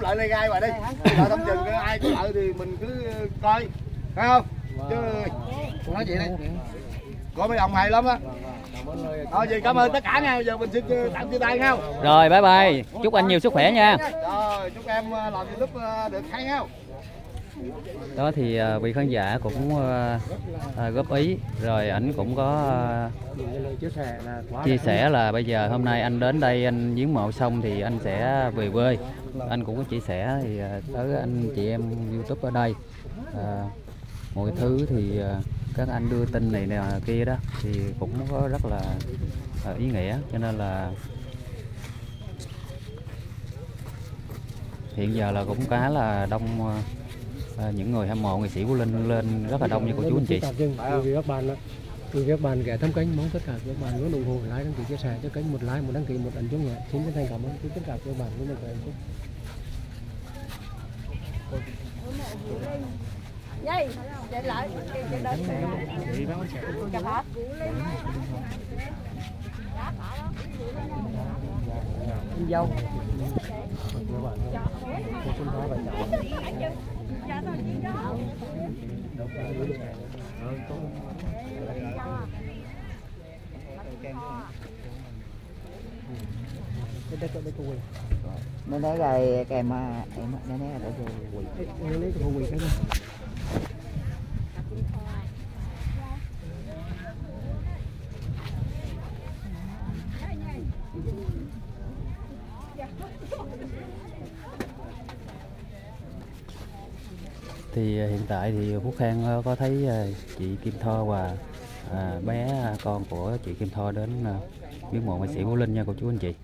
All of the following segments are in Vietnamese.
lợi này gai vào đi. Lợi thông chừng ai có lợi thì mình cứ coi. Thấy không? Chứ nói vậy đi. Có mấy ông hay lắm á. Thôi gì cảm ơn tất cả nha. Giờ mình xin tạm chia tay nhau Rồi bye bye. Chúc anh nhiều sức khỏe nha. rồi chúc em làm youtube được hay nhau đó thì à, vị khán giả cũng à, à, góp ý. Rồi ảnh cũng có chia sẻ là bây giờ hôm nay anh đến đây anh viếng mộ xong thì anh sẽ về quê. Anh cũng có chia sẻ thì tới anh chị em youtube ở đây. À, mọi thứ thì các anh đưa tin này nè kia đó thì cũng có rất là ý nghĩa. Cho nên là hiện giờ là cũng khá là đông à, những người hâm mộ nghệ sĩ Vũ Linh lên rất là đông như cô chú anh chị. Vị các bạn đó. quý vị các bạn ghé thăm kênh mong tất cả các bạn luôn ủng hộ like đăng ký chia sẻ cho kênh một like một đăng ký một ấn chuông nhẹ. Xin chân thành cảm ơn tất cả các bạn luôn một cái hạnh phúc Dây, chạy lại, đến Chào hết Anh dâu cái nó nói rồi, kèm mà em nó nói là rồi quỳ. Nó lấy cái quỳ cái thì à, hiện tại thì Phú Khang ờ, có thấy à, chị Kim Tho và à, bé con của chị Kim Tho đến à, viếng mộ nghệ sĩ Vũ Linh nha cô chú anh chị.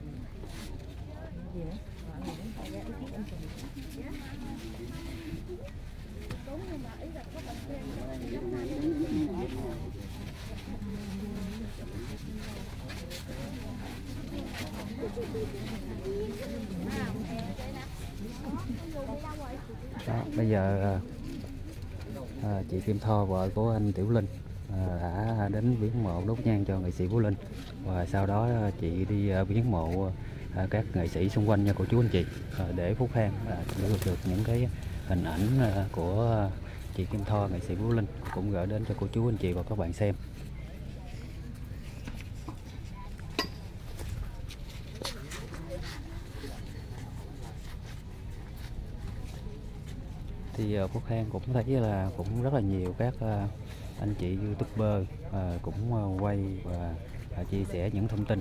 Đó, bây giờ à, chị Kim Tho vợ của anh Tiểu Linh à, đã đến viếng mộ đốt nhang cho nghệ sĩ Vũ Linh. Và sau đó à, chị đi à, viếng mộ à, các nghệ sĩ xung quanh nha cô chú anh chị. À, để Phúc Khang à, được được những cái hình ảnh à, của chị Kim Tho nghệ sĩ Vũ Linh. Cũng gửi đến cho cô chú anh chị và các bạn xem. Thì ờ, Phúc Khang cũng thấy là cũng rất là nhiều các ờ, anh chị youtuber ờ, cũng ờ, quay và chia sẻ những thông tin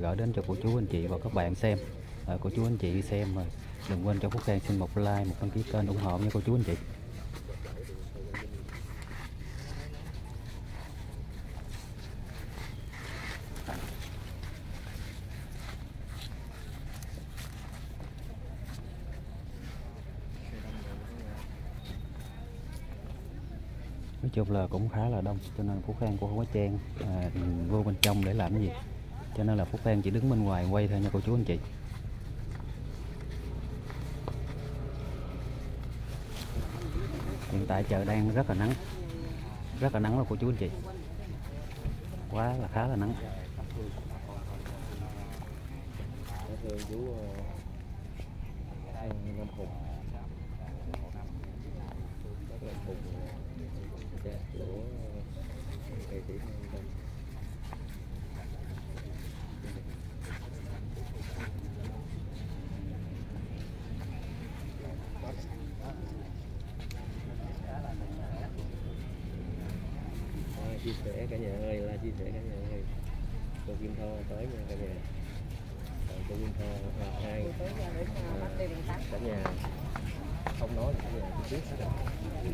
gửi đến cho cô chú anh chị và các bạn xem. Cô chú anh chị xem đừng quên cho Phúc Khang xin một like một đăng ký kênh ủng hộ nha cô chú anh chị. Chung là cũng khá là đông cho nên phú Khang cũng không có chen à, vô bên trong để làm cái gì. Cho nên là phú Khang chỉ đứng bên ngoài quay thôi nha cô chú anh chị. Hiện tại chợ đang rất là nắng rất là nắng luôn cô chú anh chị. Quá là khá là nắng. Thương chú của chia sẻ cả nhà ơi là chia sẻ cả nhà ơi cô Kim Tho tới nha cả nhà cô Kim Tho là hai à, cả nhà không nói cả nhà trước tiết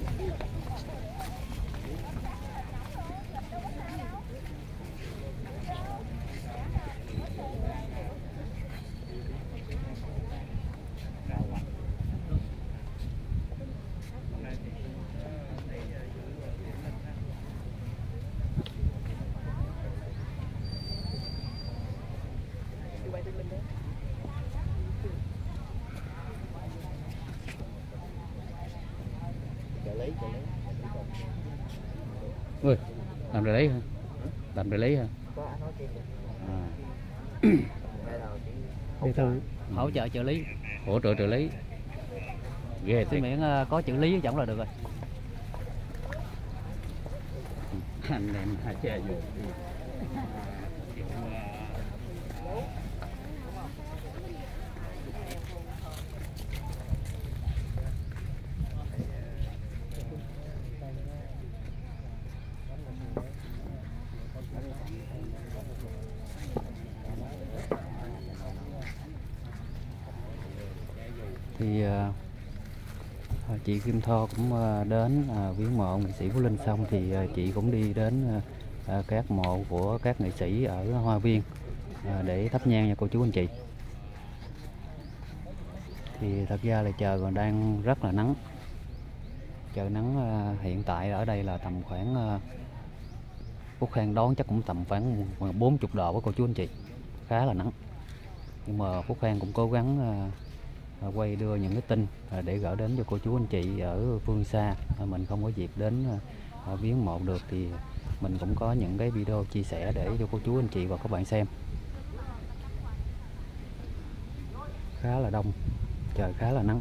trợ lý trợ lý ui làm trợ lý hả? Làm trợ lý hả? À, để từ hỗ trợ trợ lý. Hỗ trợ trợ lý. Ghê Xin miễn ờ, có chữ lý trong là được rồi. anh em hai che vô thì uh, chị Kim Tho cũng uh, đến uh, viếng mộ nghệ sĩ Phú Linh. Xong thì uh, chị cũng đi đến uh, các mộ của các nghệ sĩ ở Hoa Viên uh, để thắp nhang cho cô chú anh chị. Thì thật ra là trời còn đang rất là nắng. Trời nắng uh, hiện tại ở đây là tầm khoảng ờ, Phúc Khang đón chắc cũng tầm khoảng 40 độ với cô chú anh chị. Khá là nắng. Nhưng mà Phúc Khang cũng cố gắng uh, À, quay đưa những cái tin à, để gửi đến cho cô chú anh chị ở phương xa. À, mình không có dịp đến viếng mộ được thì mình cũng có những cái video chia sẻ để cho cô chú anh chị và các bạn xem. Khá là đông, trời khá là nắng.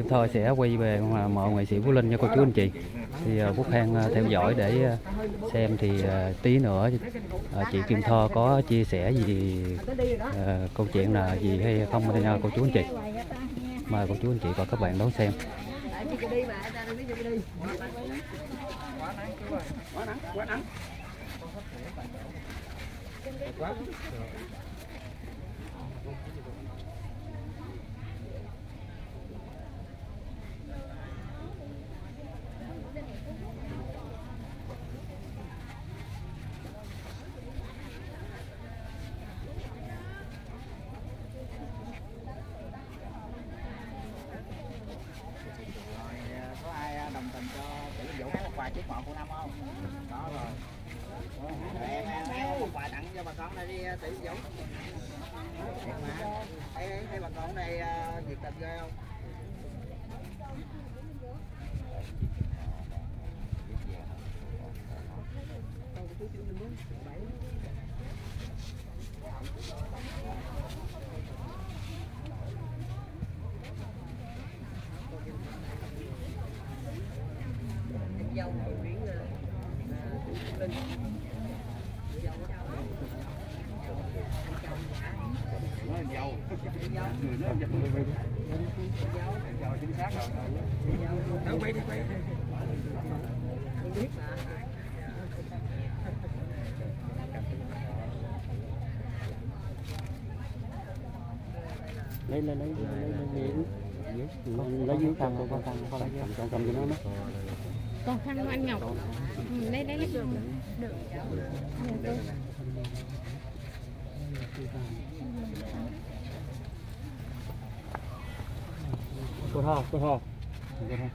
bây Thôi sẽ quay về mọi nghệ sĩ vũ Linh cho cô chú anh chị. Thì à, Quốc Khang à, theo dõi để à, xem thì à, tí nữa chị Kim Tho có chia sẻ gì câu chuyện là gì hay không thì à, cô chú anh chị. Mời cô chú anh chị và các bạn đón xem. có ai đồng tình cho chị Vũ một quà chúc mọn của năm không có rồi. Em em một quà tặng cho bà con này đi tỷ Vũ Thiệt mà thấy thấy bà con đây ờ, nhiệt tình ghê không lấy lấy lấy lấy lấy lấy lấy dưới khăn con lấy khăn con con cầm cho nó mất con khăn của anh Ngọc ừ, lấy lấy lấy được được cô ho cô ho. Được rồi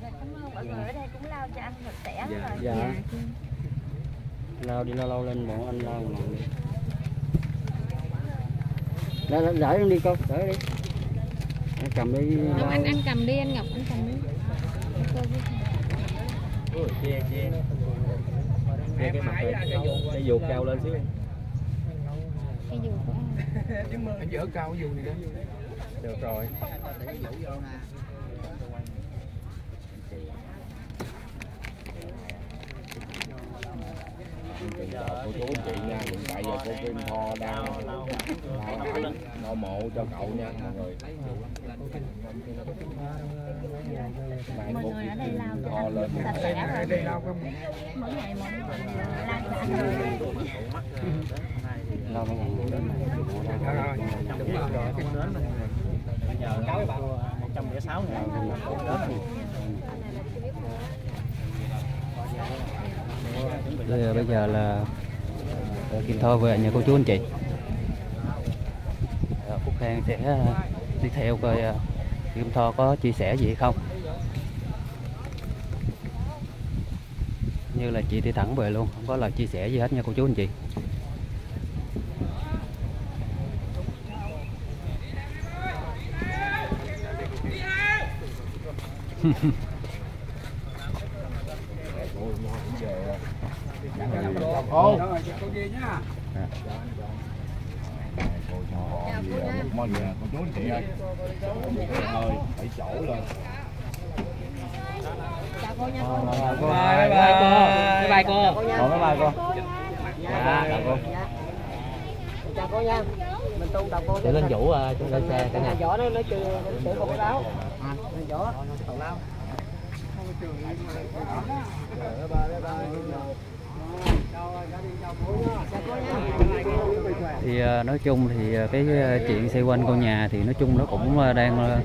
cảm ơn mọi người ở đây cũng lao cho anh Dạ, rồi dạ. lao đi lao lao lên bọn anh lao một đi Để, để, để đi con để đi. Anh cầm đi. Không anh anh cầm đi anh Ngọc anh cầm đi. Ôi, che che che cái mặt này cái dù cao lên xíu. Cái dù của anh. Được rồi tỷ Vũ được rồi. Cô chú chị nha hiện tại giờ cô Kim Tho đang lo mộ cho cậu nha mọi người mọi người ở đây lao cho lên sạch sẽ rồi mỗi ngày mỗi người lao sạch rồi. Lao mấy ngày rồi đúng rồi giờ, bây giờ là ờ, Kim Tho về nhà cô chú anh chị. Ờ, Phúc Khang sẽ ờ, đi theo coi Kim Tho có chia sẻ gì không. Như là chị đi thẳng về luôn không có lời chia sẻ gì hết nha cô chú anh chị. Ô cô về một món nhà cô chú anh chị ơi ơi phải chỗ lên bye bye. Cô bye bye cô. Bye bye. Cô dạ chào cô chào cô nha mình tôn trọng cô để lên vũ ờ, lên xe cả nhà. Võ nó nó à võ tàu lao thì ờ, nói chung thì ờ, cái chuyện xoay quanh ngôi nhà thì nói chung nó cũng đang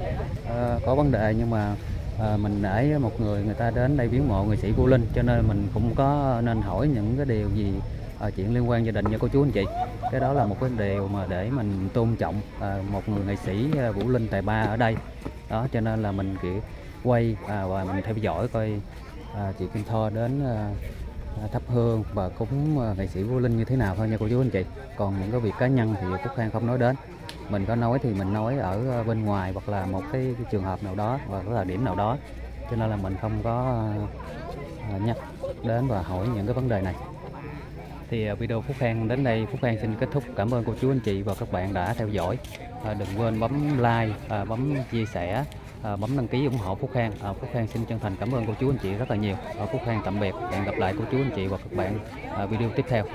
có vấn đề. Nhưng mà ờ, mình để một người người ta đến đây viếng mộ người sĩ Vũ Linh cho nên mình cũng có nên hỏi những cái điều gì à, chuyện liên quan gia đình nha cô chú anh chị. Cái đó là một cái điều mà để mình tôn trọng à, một người nghệ sĩ à, Vũ Linh tài ba ở đây. Đó cho nên là mình kiểu quay à, và mình theo dõi coi à, chị Kim Tho đến à, à thắp hương và cúng à, nghệ sĩ Vũ Linh như thế nào thôi nha cô chú anh chị. Còn những cái việc cá nhân thì Phúc Khang không nói đến. Mình có nói thì mình nói ở à, bên ngoài hoặc là một cái, cái trường hợp nào đó hoặc là điểm nào đó. Cho nên là mình không có à, à nhắc đến và hỏi những cái vấn đề này thì à, video Phúc Khang đến đây. Phúc Khang xin kết thúc. Cảm ơn cô chú anh chị và các bạn đã theo dõi. À, đừng quên bấm like à, bấm chia sẻ à, bấm đăng ký ủng hộ Phúc Khang. À, Phúc Khang xin chân thành cảm ơn cô chú anh chị rất là nhiều. À, Phúc Khang tạm biệt. Hẹn gặp lại cô chú anh chị và các bạn à, video tiếp theo.